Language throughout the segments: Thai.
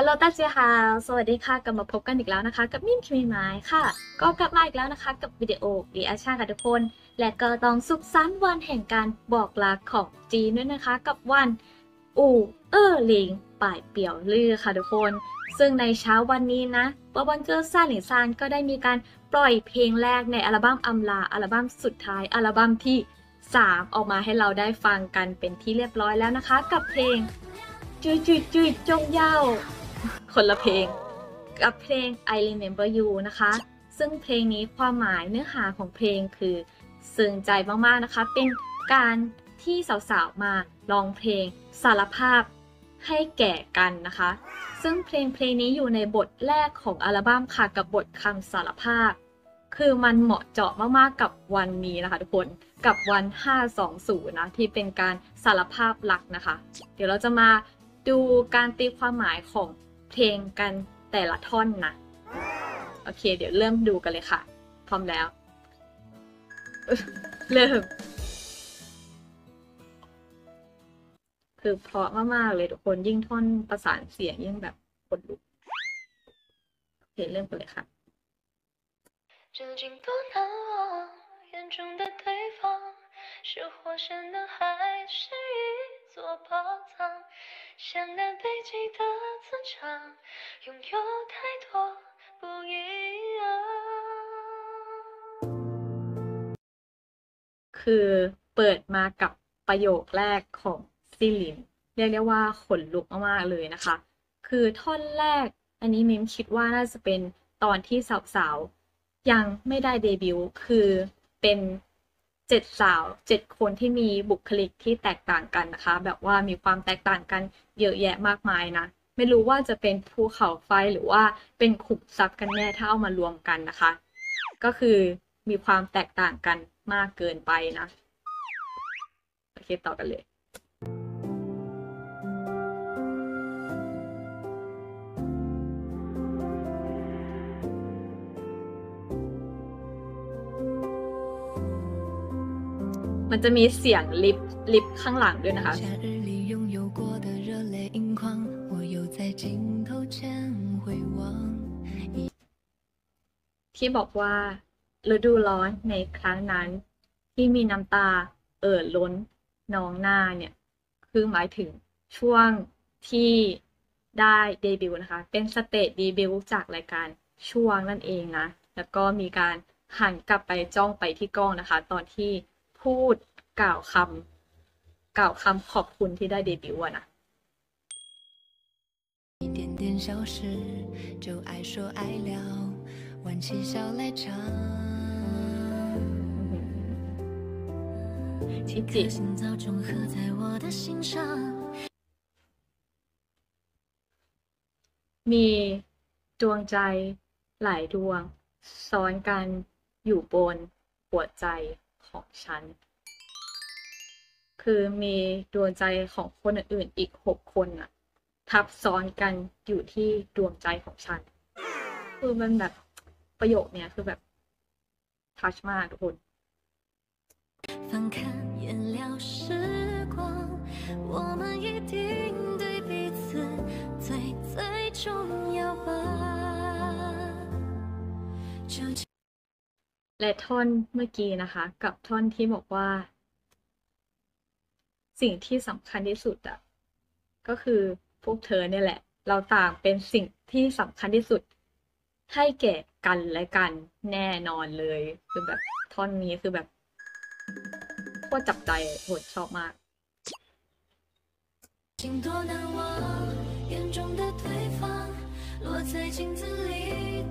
ฮัลโหล大家好สวัสดีค่ะ กลับมาพบกันอีกแล้วนะคะ กับมินคิมิไม้ค่ะ ก็กลับมาอีกแล้วนะคะ กับวิดีโอ reaction ค่ะทุกคน และก็ต้องสุขสันต์วันแห่งการบอกรักของจีนด้วยนะคะ กับวัน五二零表白日ค่ะทุกคน ซึ่งในเช้าวันนี้นะ BonBon Girls 三零三ก็ได้มีการปล่อยเพลงแรกในอัลบั้มอำลาอัลบั้มสุดท้ายอัลบั้มที่ 3 ออกมาให้เราได้ฟังกันเป็นที่เรียบร้อยแล้วนะคะ กับเพลงจุยจุยจุยจงเย้า คนละเพลง กับเพลง I Remember You นะคะ ซึ่งเพลงนี้ความหมายเนื้อหาของเพลงคือซึ้งใจมากๆนะคะ เป็นการที่สาวๆมาร้องเพลงสารภาพให้แก่กันนะคะ ซึ่งเพลงเพลงนี้อยู่ในบทแรกของอัลบั้มค่ะกับบทคำสารภาพ คือมันเหมาะเจาะมากๆกับวันนี้นะคะทุกคน กับวัน 520 นะ ที่เป็นการสารภาพรักนะคะ เดี๋ยวเราจะมาดูการตีความหมายของ เพลงกันแต่ละท่อนนะ โอเค เดี๋ยวเริ่มดูกันเลยค่ะ พร้อมแล้ว เริ่ม คือเพราะมากๆเลยทุกคนยิ่งท่อนประสานเสียงยิ่งแบบคนลุกโอเคเริ่มกันเลยค่ะ 究竟多难忘？眼中的对方是活生的还是一 座宝藏？像南北极的磁场，拥有太多不一样。 คือเปิดมากับประโยคแรกของซิลิน เรียกได้ว่าขนลุกมากๆเลยนะคะ คือท่อนแรก อันนี้มิมคิดว่าน่าจะเป็นตอนที่สาวๆ ยังไม่ได้เดบิวต์คือเป็น เจ็ดสาวเจ็ดคนที่มีบุคลิกที่แตกต่างกันนะคะ แบบว่ามีความแตกต่างกันเยอะแยะมากมายนะ ไม่รู้ว่าจะเป็นภูเขาไฟหรือว่าเป็นขุมทรัพย์กันแน่ถ้าเอามารวมกันนะคะ ก็คือมีความแตกต่างกันมากเกินไปนะ โอเคต่อกันเลย มันจะมีเสียงลิฟลิฟข้างหลังด้วยนะคะที่บอกว่าฤดูร้อนในครั้งนั้น ที่มีน้ำตาเอ่อล้นนองหน้าเนี่ย คือหมายถึงช่วงที่ได้เดบิวต์นะคะ เป็น stage debut จากรายการ Chuang นั่นเองนะ แล้วก็มีการหันกลับไปจ้องไปที่กล้องนะคะ ตอนที่ พูดกล่าวคำกล่าวคำขอบคุณที่ได้เดบิวต์อะนะ 一点点消失，就爱说爱了，挽起笑来唱。 ที่ 一 จิ 颗心早种刻在我的心上。 มีดวงใจหลายดวง ซ้อนกันอยู่บนหัวใจ ของฉัน คือมีดวงใจของคนอื่นๆอีกหกคนอะทับซ้อนกันอยู่ที่ดวงใจของฉัน คือมันแบบประโยคเนี้ยคือแบบทัชมากทุกคน 翻看颜料时光，我 และท่อนเมื่อกี้นะคะ กับท่อนที่บอกว่า สิ่งที่สำคัญที่สุดอะก็คือพวกเธอเนี่ยแหละ เราต่างเป็นสิ่งที่สำคัญที่สุด ให้แก่กันและกันแน่นอนเลย คือแบบท่อนนี้คือแบบโคตรจับใจโหดชอบมาก 多难忘，眼中的对方落在镜子里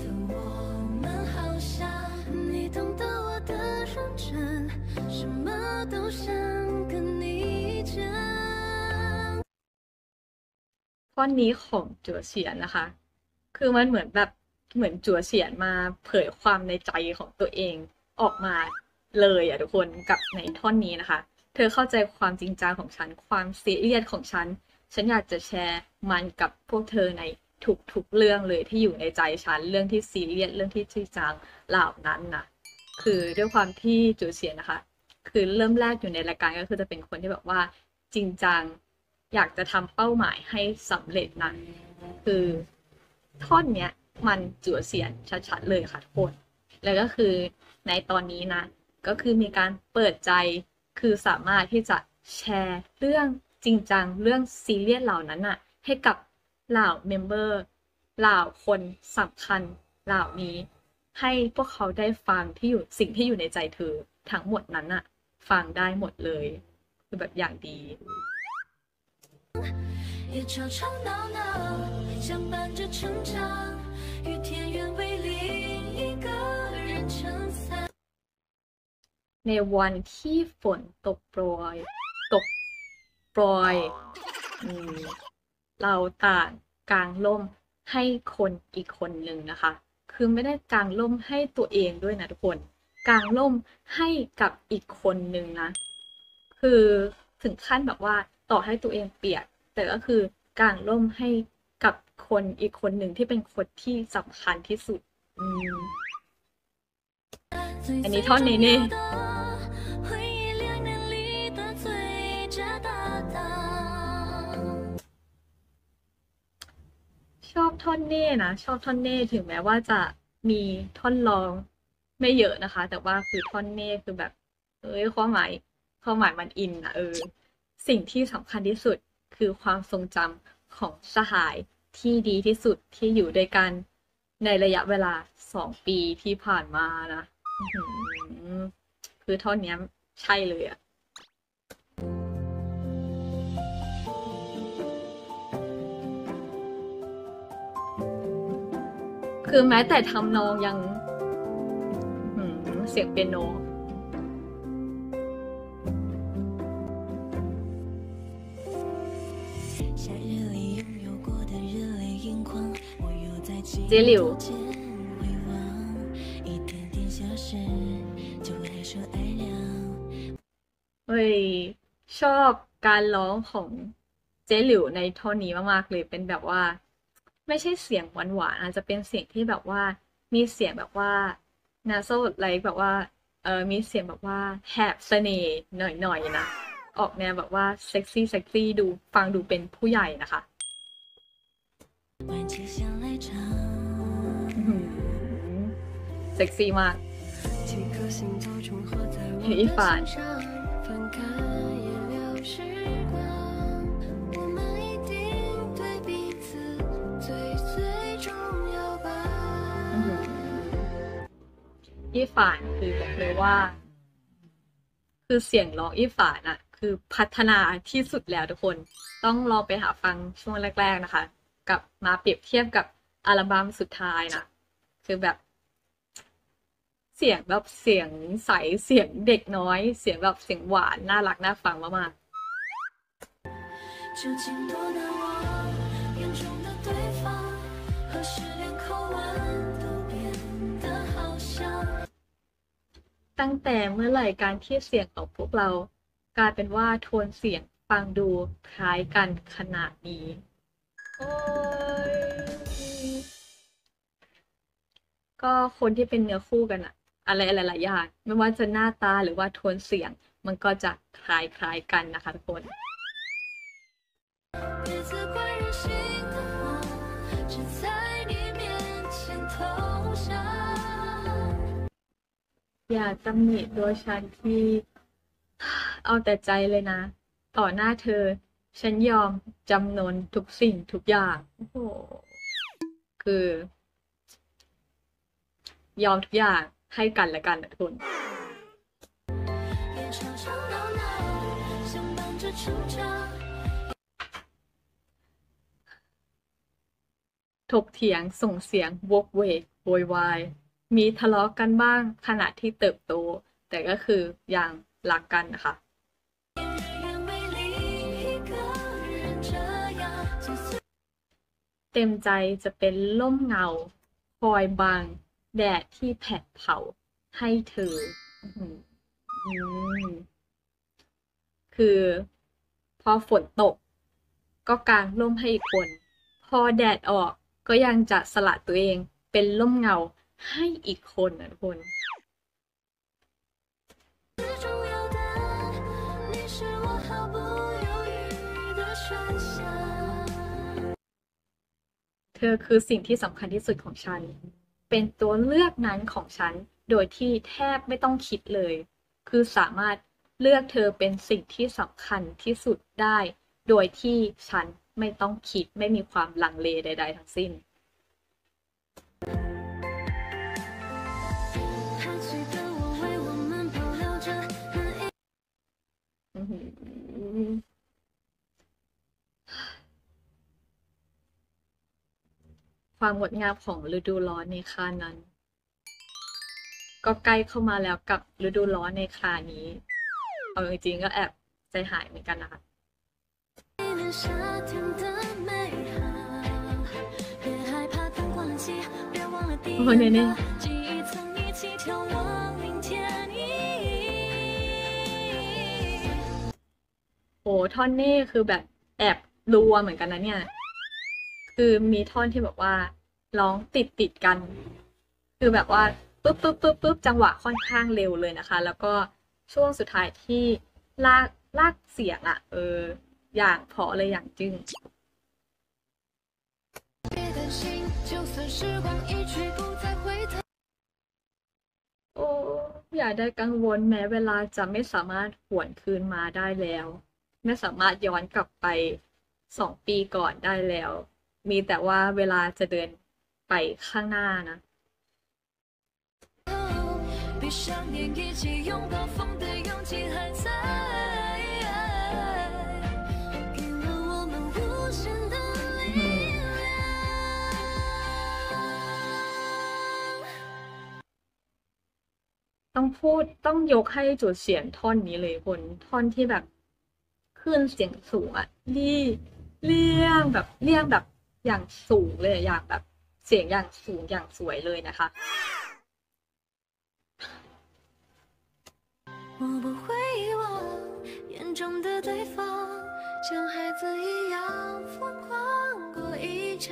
的我们，好像 你懂得我的认真，什么都想跟你讲。 ท่อนนี้ของจัวเฉียนนะคะ คือมันเหมือนแบบเหมือนจัวเฉียนมาเผยความในใจของตัวเองออกมาเลยอะทุกคนกับในท่อนนี้นะคะ เธอเข้าใจความจริงจังของฉัน ความซีเรียสของฉัน ฉันอยากจะแชร์มันกับพวกเธอใน ทุกๆเรื่องเลยที่อยู่ในใจฉัน เรื่องที่ซีเรียสเรื่องที่จริงจังเหล่านั้นนะคือด้วยความที่จูเฉียนนะคะ คือเริ่มแรกอยู่ในรายการก็คือจะเป็นคนที่แบบว่าจริงจังอยากจะทำเป้าหมายให้สำเร็จนะคือท่อนเนี้ยมันจั่วเสียนชัดๆเลยค่ะทุกคน แล้วก็คือในตอนนี้นะ ก็คือมีการเปิดใจ คือสามารถที่จะแชร์เรื่องจริงจังเรื่องซีเรียสเหล่านั้นน่ะให้กับ เหล่าเมมเบอร์เหล่าคนสำคัญเหล่านี้ ให้พวกเขาได้ฟังที่อยู่สิ่งที่อยู่ในใจเธอทั้งหมดนั้นน่ะ ฟังได้หมดเลย คือแบบอย่างดี 也吵吵闹闹，相伴着成长，与田园为另一个人撑伞。 ในวันที่ฝนตกโปรย ตกโปรยอืม เราต่างกางล่มให้คนอีกคนหนึ่งนะคะ คือไม่ได้กางล่มให้ตัวเองด้วยนะทุกคน กางล่มให้กับอีกคนหนึ่งนะ คือถึงขั้นแบบว่าต่อให้ตัวเองเปียก แต่ก็คือกางล่มให้กับคนอีกคนหนึ่งที่เป็นคนที่สำคัญที่สุด อันนี้ท่อนนี้นี่ ท่อนเน่นะ ชอบท่อนเน่ถึงแม้ว่าจะมีท่อนรองไม่เยอะนะคะ แต่ว่าคือท่อนเน่คือแบบ เอ้ยความหมายความหมายมันอินนะเออ สิ่งที่สำคัญที่สุดคือความทรงจำของสหายที่ดีที่สุดที่อยู่ด้วยกันในระยะเวลาสองปีที่ผ่านมานะคือท่อนนี้ใช่เลยอะ คือแม้แต่ทำนองยังเสียงเปียโนเจลิวเฮ้ยชอบการร้องของเจลิวในท่อนนี้มาก ๆ เลยเป็นแบบว่า ไม่ใช่เสียงหวานๆอาจจะเป็นเสียงที่แบบว่ามีเสียงแบบว่านาโซไลท์แบบว่าเออมีเสียงแบบว่าแหบเสน่ห์หน่อยๆนะ ออกแนวแบบว่าเซ็กซี่เซ็กซี่ดูฟังดูเป็นผู้ใหญ่นะคะเซ็กซี่มากเห็นอีฟาน อีฝานคือบอกเลยว่า คือเสียงร้องอีฝานอะคือพัฒนาที่สุดแล้วทุกคน ต้องลองไปหาฟังช่วงแรก ๆนะคะ กับมาเปรียบเทียบกับอัลบั้มสุดท้ายนะคือแบบ เสียงแบบเสียงใสเสียงเด็กน้อย เสียงแบบเสียงหวานน่ารักน่าฟังมากๆ 究竟多难忘，眼中的对方，何时 ตั้งแต่เมื่อไหร่การที่เสียงของพวกเรา กลายเป็นว่าโทนเสียงฟังดูคล้ายกันขนาดนี้โอ้ยก็คนที่เป็นเนื้อคู่กันอะอะไรหลายๆอย่างไม่ว่าจะหน้าตาหรือว่าโทนเสียง มันก็จะคล้ายๆกันนะคะทุกคน 别责怪任性的我，只在 อย่าตำหนิตัวฉันที่ เอาแต่ใจเลยนะ ต่อหน้าเธอ ฉันยอมจำนนทุกสิ่งทุกอย่าง โอ้โห คือ ยอมทุกอย่างให้กันและกันนะทุนถกเถียงส่งเสียงวกเวกโวยวาย มีทะเลาะกันบ้างขณะที่เติบโต แต่ก็คือยังรักกันค่ะเต็มใจจะเป็นล่มเงา คอยบางแดดที่แผดเผาให้เธอคือ พอฝนตก ก็กางร่มให้อีกคน พอแดดออกก็ยังจะสละตัวเองเป็นล่มเงา ให้อีกคนนะทุกคนเธอคือสิ่งที่สำคัญที่สุดของฉัน เป็นตัวเลือกนั้นของฉัน โดยที่แทบไม่ต้องคิดเลย คือสามารถเลือกเธอเป็นสิ่งที่สำคัญที่สุดได้ โดยที่ฉันไม่ต้องคิดไม่มีความลังเลใด ๆ ทั้งสิ้น ความงดงามของฤดูร้อนในคานั้น ก็ใกล้เข้ามาแล้วกับฤดูร้อนในครานี้ เอาจริงๆก็แอบใจหายเหมือนกันนะคะโอ้เนี่ยนี่โอ้ท่อนนี้คือแบบแอบรัวเหมือนกันนะเนี่ย คือมีท่อนที่แบบว่าร้องติดติดกัน คือแบบว่าปุ๊บปุ๊บปุ๊บปุ๊บจังหวะค่อนข้างเร็วเลยนะคะ แล้วก็ช่วงสุดท้ายที่ลากลากเสียงอะเออ อย่างเพาะเลยอย่างจึง้งโอ้อย่าได้กังวลแม้เวลาจะไม่สามารถหวนคืนมาได้แล้ว ไม่สามารถย้อนกลับไปสองปีก่อนได้แล้ว มีแต่ว่าเวลาจะเดินไปข้างหน้านะ 闭上眼，一起拥抱风的勇气还在，给了我们无限的力量。 ต้องพูดต้องยกให้จุดเสียงท่อนนี้เลยคนท่อนที่แบบขึ้นเสียงสูงอะรี่เลี่ยงแบบเลี่ยงแบบ อย่างสูงเลยอะอย่างแบบเสียงอย่างสูงอย่างสวยเลยนะคะ 我不会遗忘眼中的对方，像孩子一样疯狂过一场。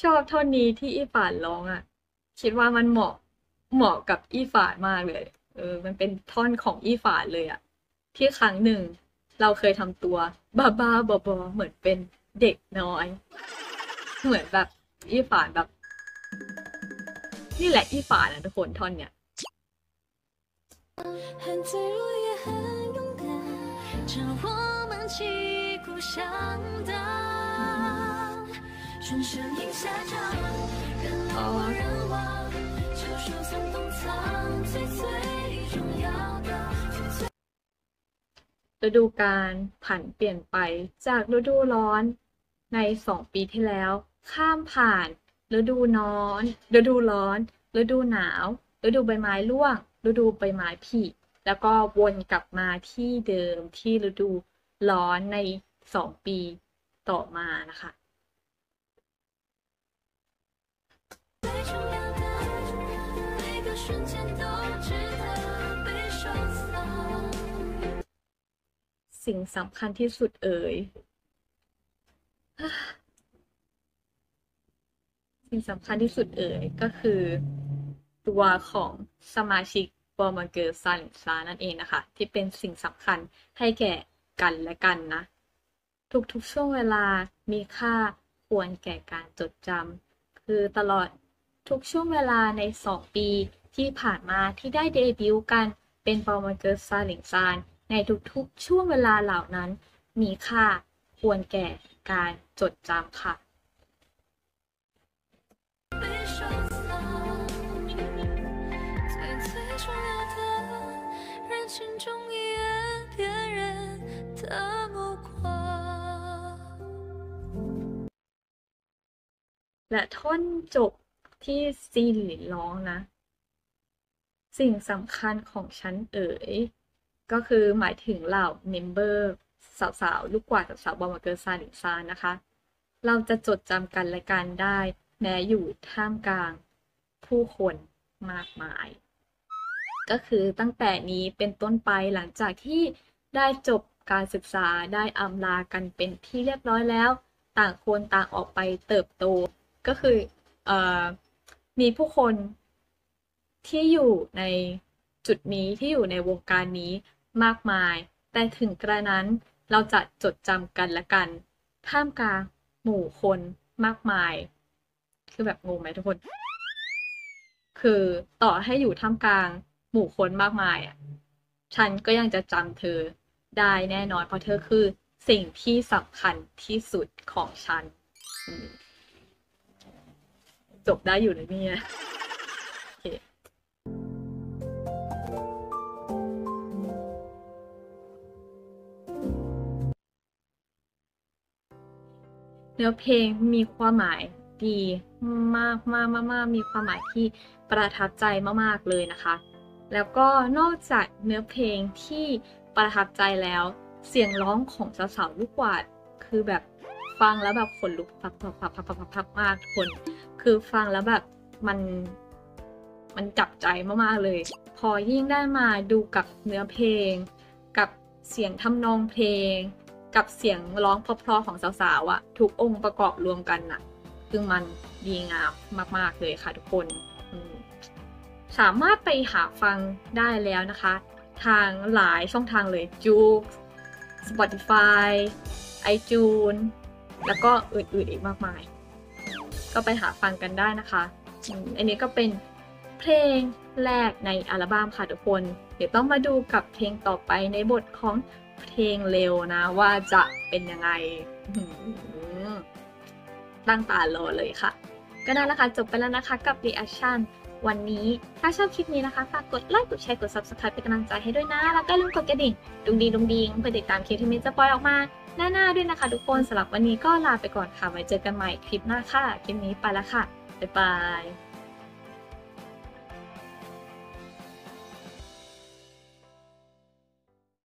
ชอบท่อนนี้ที่อีฝานร้องอะคิดว่ามันเหมาะเหมาะกับอีฝานมากเลย เออ มันเป็นท่อนของอีฝานเลยอะที่ครั้งหนึ่ง เราเคยทำตัวบ้าบ้าๆบอบอๆเหมือนเป็น เด็กน้อย เหมือนแบบอีฝานแบบ นี่แหละอีฝานนะทุกคนท่อนเนี่ยฤดูการผันเปลี่ยนไปจากฤดูร้อน ใน 2 ปีที่แล้ว ข้ามผ่านฤดูน้อนฤดูร้อนฤดูหนาวฤดูใบไม้ร่วงฤดูใบไม้ผลิแล้วก็วนกลับมาที่เดิมที่ฤดูร้อนใน 2 ปีต่อมานะคะสิ่งสำคัญที่สุดเอ่ย สิ่งสำคัญที่สุดเอ่ยก็คือ ตัวของสมาชิกบอมเกอร์ซันซานั่นเองนะคะ ที่เป็นสิ่งสำคัญให้แก่กันและกันนะ ทุกๆช่วงเวลามีค่าควรแก่การจดจำคือตลอดทุกช่วงเวลาในสองปีที่ผ่านมาที่ได้เดบิวต์กันเป็นบอมเกอร์ซาหลิงซานในทุกๆช่วงเวลาเหล่านั้น มีค่าควรแก่ การจดจำค่ะ และท่อนจบที่ซีนหลินร้องนะ สิ่งสำคัญของฉันเอ๋ย ก็คือหมายถึงเหล่าเมมเบอร์ สาวๆ ลูกกวาดกับสาวบอมเกอร์ซาหลินซานนะคะ เราจะจดจำกันและกันได้ แม้อยู่ท่ามกลาง ผู้คนมากมาย ก็คือตั้งแต่นี้เป็นต้นไปหลังจากที่ได้จบการศึกษาได้อำลากันเป็นที่เรียบร้อยแล้ว ต่างคนต่างออกไปเติบโต ก็คืออมีผู้คนที่อยู่ในจุดนี้ที่อยู่ในวงการนี้มากมาย แต่ถึงกระนั้นเราจะจดจำกันและกัน ท่ามกลางหมู่คนมากมาย คือแบบงงไหมทุกคน คือต่อให้อยู่ท่ามกลางหมู่คนมากมายอะฉันก็ยังจะจำเธอได้แน่นอนเพราะเธอคือสิ่งที่สำคัญที่สุดของฉัน จบได้อยู่ในเนี่ย เนื้อเพลงมีความหมายดีมากมากมากมากมีความหมายที่ประทับใจมากๆเลยนะคะ แล้วก็นอกจากเนื้อเพลงที่ประทับใจแล้ว เสียงร้องของสาวๆลูกหวาดคือแบบฟังแล้วแบบขนลุกพับพับพับพับพับพับมากทุกคน คือฟังแล้วแบบมันมันจับใจมากๆเลย พอยิ่งได้มาดูกับเนื้อเพลง กับเสียงทำนองเพลง กับเสียงร้องเพราะๆของสาวๆอะทุกองค์ประกอบรวมกันน่ะคือมันดีงามมากๆเลยค่ะทุกคน สามารถไปหาฟังได้แล้วนะคะ ทางหลายช่องทางเลยจูก Spotify iTunes แล้วก็อื่นๆอีกมากมาย ก็ไปหาฟังกันได้นะคะอันนี้ก็เป็นเพลงแรกในอัลบั้มค่ะทุกคน เดี๋ยวต้องมาดูกับเพลงต่อไปในบทของ เพลงเร็วนะ ว่าจะเป็นยังไงตั้งตารอเลยค่ะ ก็นั่นแหละค่ะ จบไปแล้วนะคะกับ reaction วันนี้ถ้าชอบคลิปนี้นะคะ ฝากกดไลค์ กดแชร์ กด subscribe เป็นกำลังใจให้ด้วยนะ แล้วก็ลืมกดกระดิ่ง ดุงดีดุงดีเพื่อติดตามคลิปที่มินจะปล่อยออกมา หน้าๆด้วยนะคะ ทุกคนสำหรับวันนี้ก็ลาไปก่อนค่ะ ไว้เจอกันใหม่คลิปหน้าค่ะ คลิปนี้ไปแล้วค่ะ บ๊ายบาย